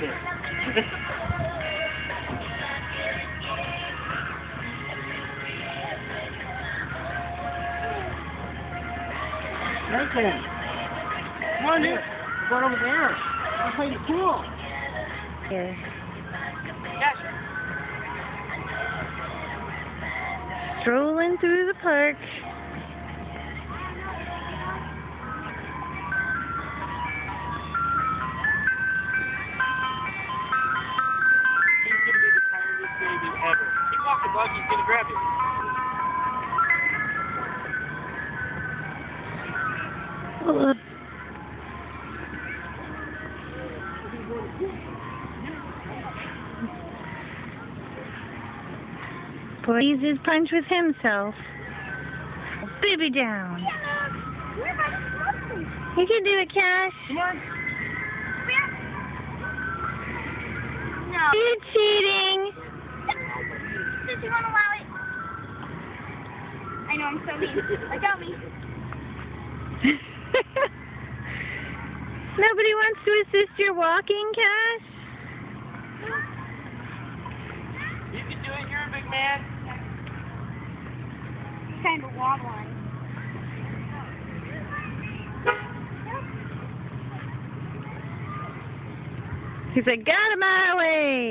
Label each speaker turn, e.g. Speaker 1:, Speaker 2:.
Speaker 1: pissed. Nathan, come on here. Go over there. I'll play the pool.
Speaker 2: Here.
Speaker 1: Yes.
Speaker 2: Strolling through the park.
Speaker 1: He's gonna grab you.
Speaker 2: Ugh. Boy, he's his punch with himself. Baby down. You can do it, Cash.
Speaker 1: Come on.
Speaker 3: No.
Speaker 2: You're cheating.
Speaker 3: Does he want to allow it? I know, I'm so mean. Let go me.
Speaker 2: Nobody wants to assist your walking, Cash?
Speaker 1: You can do it. You're a big man.
Speaker 3: He's kind of wobbling.
Speaker 2: He's like, got him my way.